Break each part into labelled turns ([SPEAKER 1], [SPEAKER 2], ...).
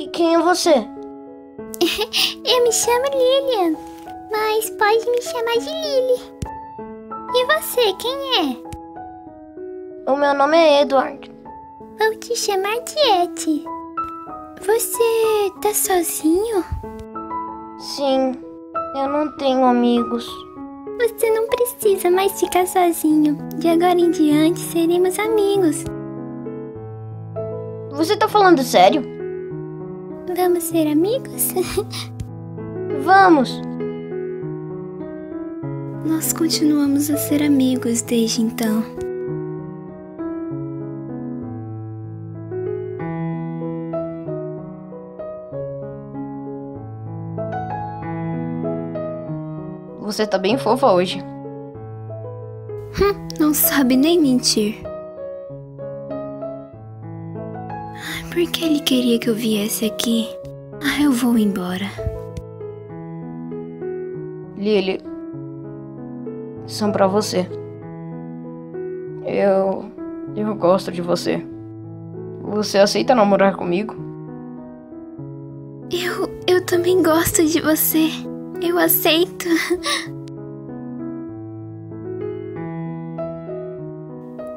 [SPEAKER 1] Que, quem é você?
[SPEAKER 2] Eu me chamo Lilian, mas pode me chamar de Lily. E você, quem é?
[SPEAKER 1] O meu nome é Edward.
[SPEAKER 2] Vou te chamar de Ed. Você tá sozinho?
[SPEAKER 1] Sim, eu não tenho amigos.
[SPEAKER 2] Você não precisa mais ficar sozinho. De agora em diante seremos amigos.
[SPEAKER 1] Você tá falando sério?
[SPEAKER 2] Vamos ser amigos?
[SPEAKER 1] Vamos!
[SPEAKER 3] Nós continuamos a ser amigos desde então.
[SPEAKER 1] Você tá bem fofa hoje.
[SPEAKER 3] Não sabe nem mentir. Por que ele queria que eu viesse aqui? Ah, eu vou embora.
[SPEAKER 1] Lily, são pra você. Eu. Eu gosto de você. Você aceita namorar comigo?
[SPEAKER 3] Eu, eu também gosto de você. Eu aceito.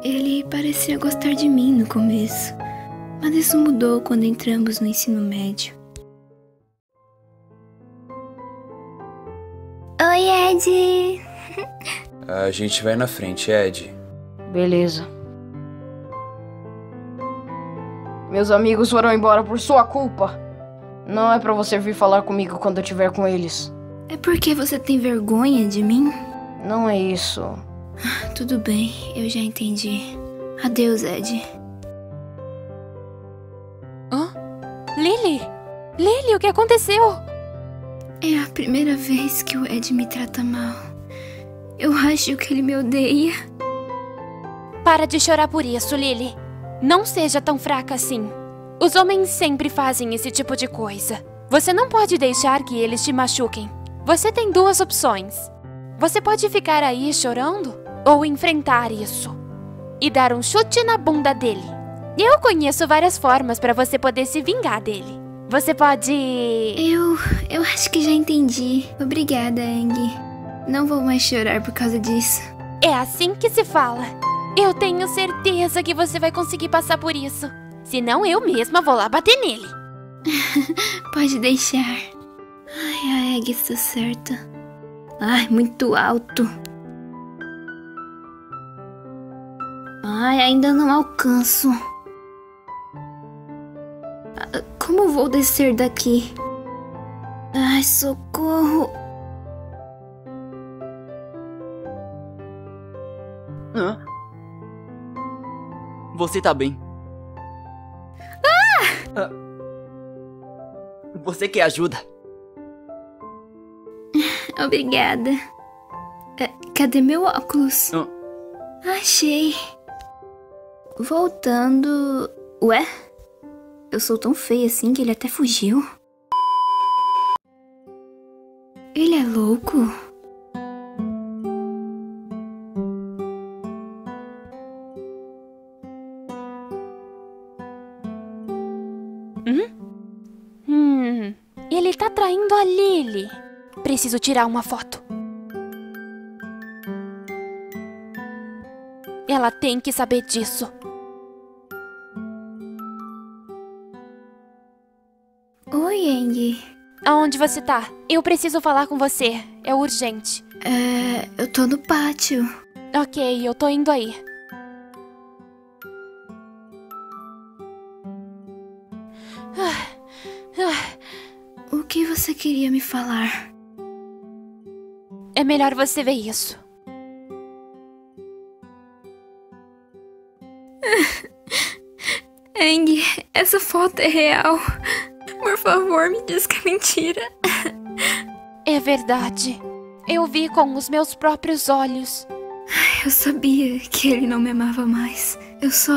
[SPEAKER 3] Ele parecia gostar de mim no começo, mas isso mudou quando entramos no ensino médio.
[SPEAKER 2] Oi, Ed.
[SPEAKER 4] A gente vai na frente, Ed.
[SPEAKER 1] Beleza. Meus amigos foram embora por sua culpa. Não é pra você vir falar comigo quando eu estiver com eles.
[SPEAKER 3] É porque você tem vergonha de mim?
[SPEAKER 1] Não é isso.
[SPEAKER 3] Tudo bem, eu já entendi. Adeus, Ed.
[SPEAKER 5] Lily! Lily, o que aconteceu?
[SPEAKER 3] É a primeira vez que o Ed me trata mal. Eu acho que ele me odeia.
[SPEAKER 5] Para de chorar por isso, Lily. Não seja tão fraca assim. Os homens sempre fazem esse tipo de coisa. Você não pode deixar que eles te machuquem. Você tem duas opções. Você pode ficar aí chorando ou enfrentar isso e dar um chute na bunda dele. Eu conheço várias formas para você poder se vingar dele. Você pode.
[SPEAKER 3] Eu. Eu acho que já entendi. Obrigada, Ang. Não vou mais chorar por causa disso.
[SPEAKER 5] É assim que se fala. Eu tenho certeza que você vai conseguir passar por isso. Senão eu mesma vou lá bater nele.
[SPEAKER 3] Pode deixar. Ai, a Egg está certa. Ai, muito alto. Ai, ainda não alcanço. Como vou descer daqui? Ai, socorro.
[SPEAKER 6] Hã? Você tá bem? Ah! Você quer ajuda?
[SPEAKER 3] Obrigada. É, cadê meu óculos?
[SPEAKER 6] Hã?
[SPEAKER 3] Achei. Voltando. Ué? Eu sou tão feia assim que ele até fugiu. Ele é louco?
[SPEAKER 5] Hum, ele tá traindo a Lily. Preciso tirar uma foto. Ela tem que saber disso.
[SPEAKER 3] Oi, Ang.
[SPEAKER 5] Aonde você tá? Eu preciso falar com você. É urgente.
[SPEAKER 3] É, eu tô no pátio.
[SPEAKER 5] Ok, eu tô indo aí. Ah, ah,
[SPEAKER 3] O que você queria me falar?
[SPEAKER 5] É melhor você ver isso.
[SPEAKER 3] Ang, essa foto é real. Por favor, me diz que é mentira.
[SPEAKER 5] É verdade. Eu vi com os meus próprios olhos.
[SPEAKER 3] Eu sabia que ele não me amava mais. Eu só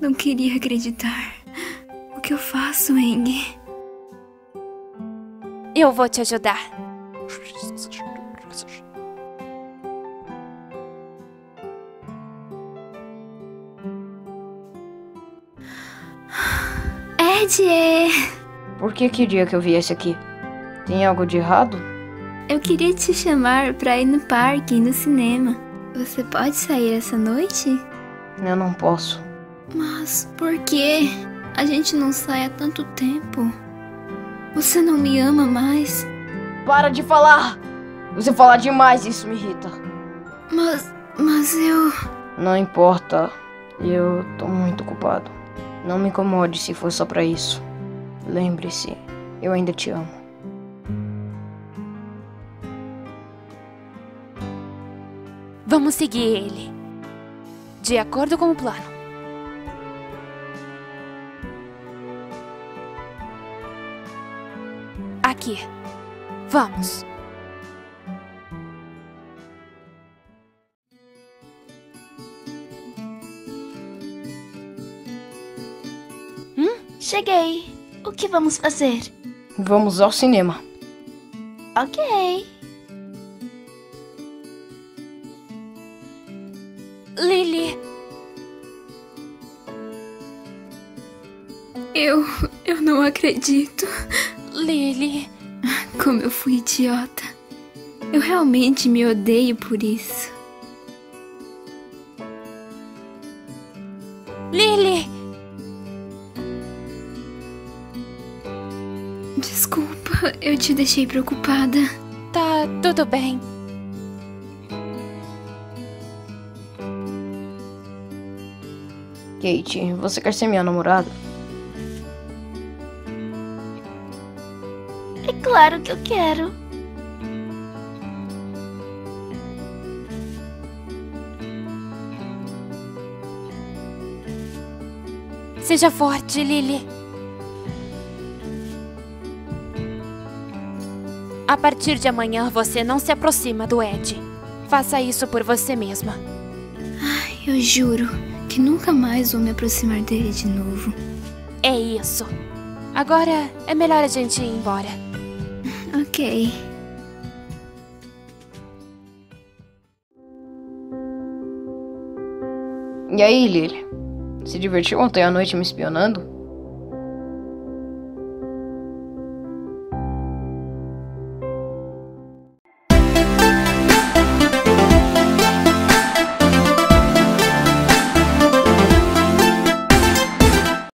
[SPEAKER 3] não queria acreditar. O que eu faço, Ang?
[SPEAKER 5] Eu vou te ajudar.
[SPEAKER 3] Ed!
[SPEAKER 1] Por que queria que eu viesse aqui? Tem algo de errado?
[SPEAKER 3] Eu queria te chamar pra ir no parque e no cinema. Você pode sair essa noite?
[SPEAKER 1] Eu não posso.
[SPEAKER 3] Mas por quê? A gente não sai há tanto tempo. Você não me ama mais?
[SPEAKER 1] Para de falar! Você fala demais isso me irrita.
[SPEAKER 3] Mas. Mas eu.
[SPEAKER 1] Não importa. Eu tô muito ocupado. Não me incomode se for só pra isso. Lembre-se, eu ainda te amo.
[SPEAKER 5] Vamos seguir ele. De acordo com o plano. Aqui. Vamos.
[SPEAKER 2] Cheguei. O que vamos fazer?
[SPEAKER 1] Vamos ao cinema.
[SPEAKER 2] Ok.
[SPEAKER 5] Lily,
[SPEAKER 3] Eu. Eu não acredito.
[SPEAKER 5] Lily.
[SPEAKER 3] Como eu fui idiota. Eu realmente me odeio por isso. Desculpa, eu te deixei preocupada.
[SPEAKER 5] Tá tudo bem.
[SPEAKER 1] Kate, você quer ser minha namorada?
[SPEAKER 2] É claro que eu quero.
[SPEAKER 5] Seja forte, Lily. A partir de amanhã você não se aproxima do Ed. Faça isso por você mesma.
[SPEAKER 3] Eu juro que nunca mais vou me aproximar dele de novo.
[SPEAKER 5] É isso. Agora é melhor a gente ir embora.
[SPEAKER 3] Ok.
[SPEAKER 1] E aí, Lily? Se divertiu ontem à noite me espionando?